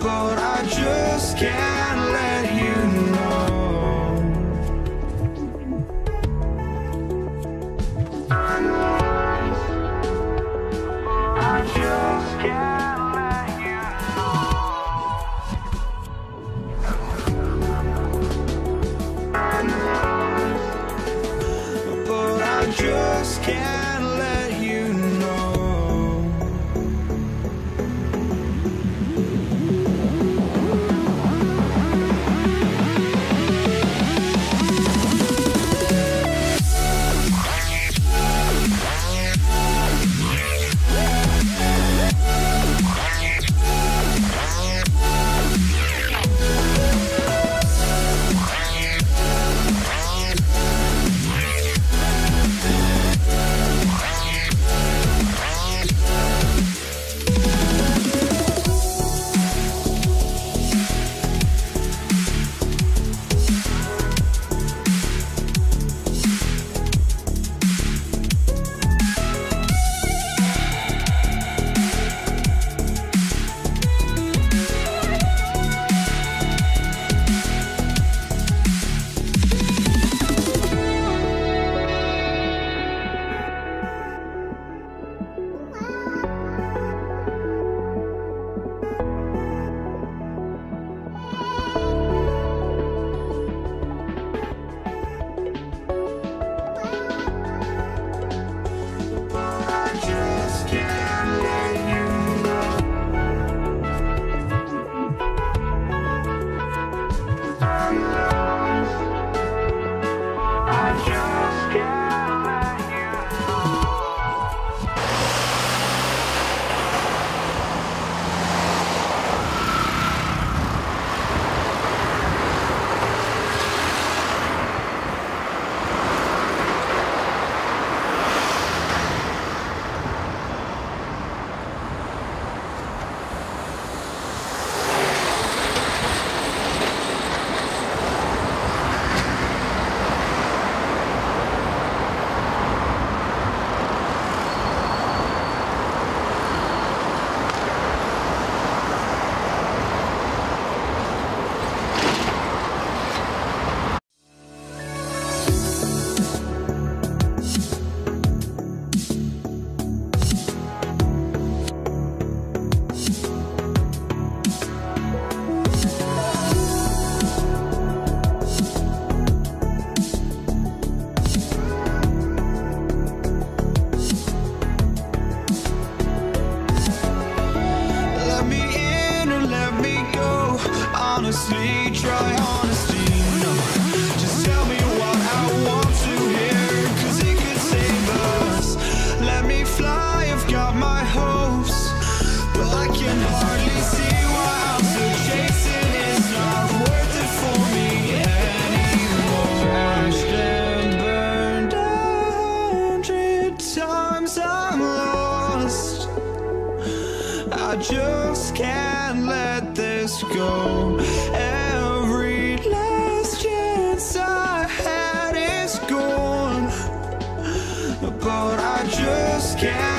But I just can't let you know. I just can't let you know. But I just can't Try honesty. Just tell me what I want to hear, 'cause it could save us. Let me fly, I've got my hopes, but I can hardly see why I'm still chasing. It's not worth it for me anymore. Crashed and burned a hundred times. I'm lost. I just can't let this go. Every last chance I had is gone. But I just can't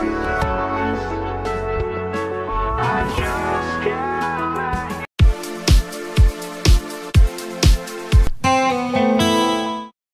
Bye.